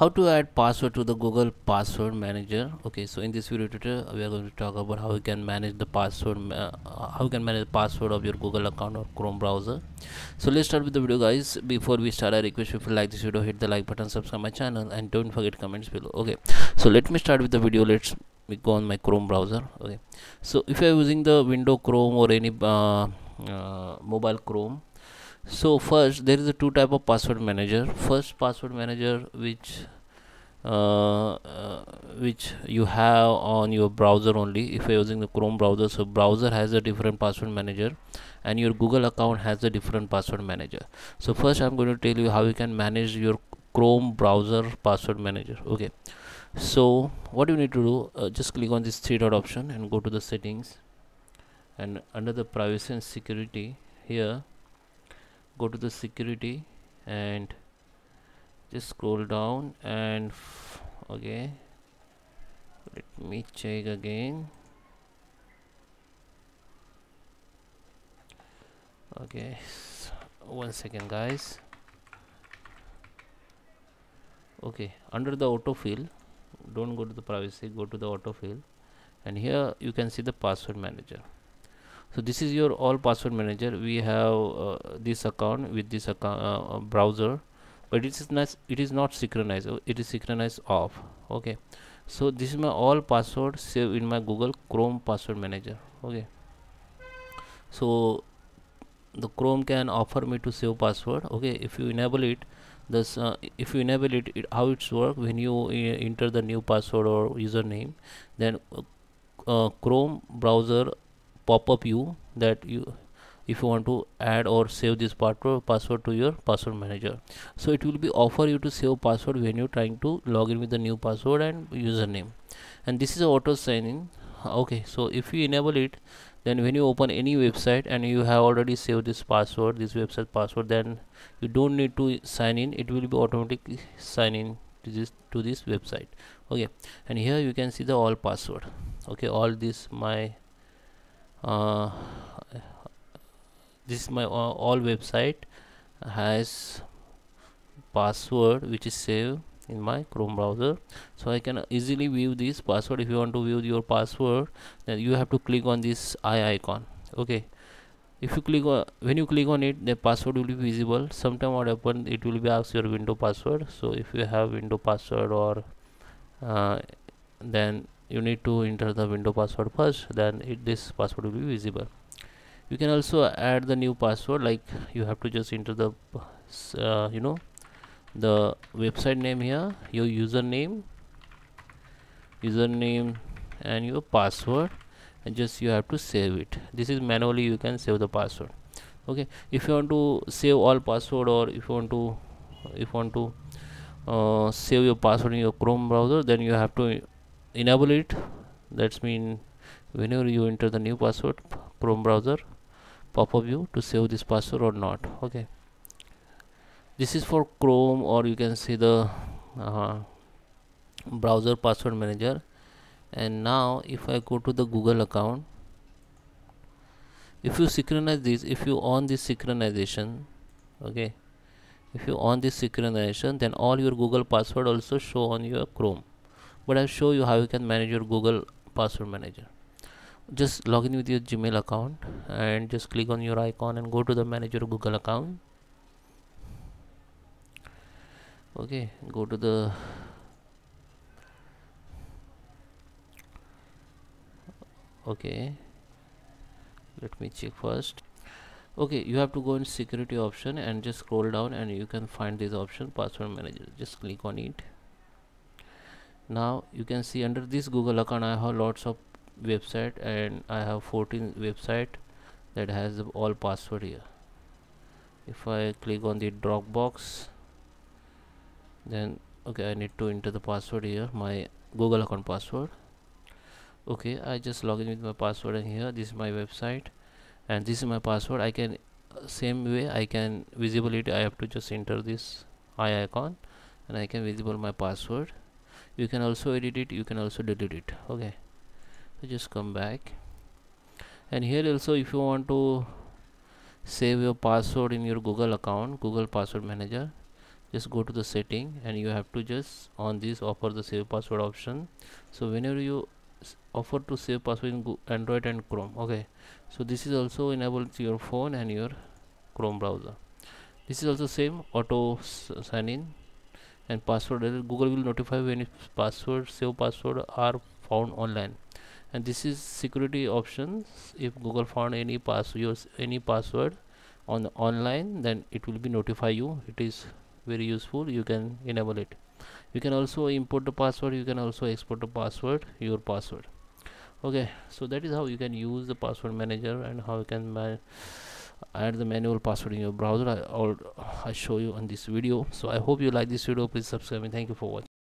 how to add password to the google password manager? Okay so in this video tutorial we are going to talk about how you can manage the password uh, how you can manage the password of your google account or chrome browser. So let's start with the video guys. Before we start i request if you like this video hit the like button subscribe my channel and don't forget comments below. Okay so let me start with the video. Let's go on my chrome browser. Okay so if you're using the window chrome or any uh, uh, mobile chrome so first there is a two type of password manager. First password manager which uh, uh, which you have on your browser only. If you're using the chrome browser so browser has a different password manager and your google account has a different password manager. So first i'm going to tell you how you can manage your chrome browser password manager. Okay. So what you need to do uh, just click on this three dot option and go to the settings. And under the privacy and security here go to the security and just scroll down and okay. Let me check again. Okay one second guys. Okay under the autofill don't go to the privacy go to the autofill. And here you can see the password manager so this is your all password manager. We have uh, this account with this account uh, uh, browser but it is not it is not synchronized. It is synchronized off. Okay. So this is my all password saved in my google chrome password manager. Okay. So the chrome can offer me to save password. Okay. If you enable it this uh, if you enable it, it how it's work when you uh, enter the new password or username then uh, chrome browser pop-up you that you if you want to add or save this password to your password manager. So it will be offer you to save password when you're trying to log in with the new password and username. And this is auto sign in. Okay so if you enable it then when you open any website and you have already saved this password this website password then you don't need to sign in. It will be automatically sign in to this to this website. Okay and here you can see the all password. Okay all this my uh, this is my all website has password which is saved in my chrome browser. So i can easily view this password. If you want to view your password then you have to click on this eye icon. Okay. If you click on when you click on it the password will be visible. Sometime what happen it will be ask your window password. So if you have window password or uh, then you need to enter the window password first then it, this password will be visible. You can also add the new password like you have to just enter the uh, you know the website name here your username username and your password and just you have to save it. This is manually you can save the password. Okay if you want to save all password or if you want to if you want to uh, save your password in your chrome browser then you have to enable it. That's mean whenever you enter the new password chrome browser pop up you to save this password or not okay? This is for chrome or you can see the uh, browser password manager. And now if i go to the google account if you synchronize this if you on this synchronization okay? If you on this synchronization then all your google password also show on your chrome but I'll show you how you can manage your Google password manager. Just log in with your Gmail account and just click on your icon and go to the manager Google account. Okay go to the okay let me check first. Okay you have to go in security option and just scroll down and you can find this option password manager. Just click on it now you can see under this google account i have lots of website and i have 14 website that has all password here. If i click on the dropbox then okay i need to enter the password here my google account password. Okay i just log in with my password and here this is my website and this is my password. I can same way i can visible it i have to just enter this eye icon and i can visible my password you can also edit it you can also delete it okay? So just come back. And here also if you want to save your password in your google account google password manager just go to the setting and you have to just on this offer the save password option. So whenever you offer to save password in android and chrome okay? So this is also enabled to your phone and your chrome browser. This is also same auto sign in and password. Google will notify when password save password are found online. And this is security options. If google found any pass any password on online then it will be notify you. It is very useful. You can enable it. You can also import the password. You can also export the password your password. Okay. So that is how you can use the password manager and how you can add the manual password in your browser. I, I show you on this video. So i hope you like this video. Please subscribe and thank you for watching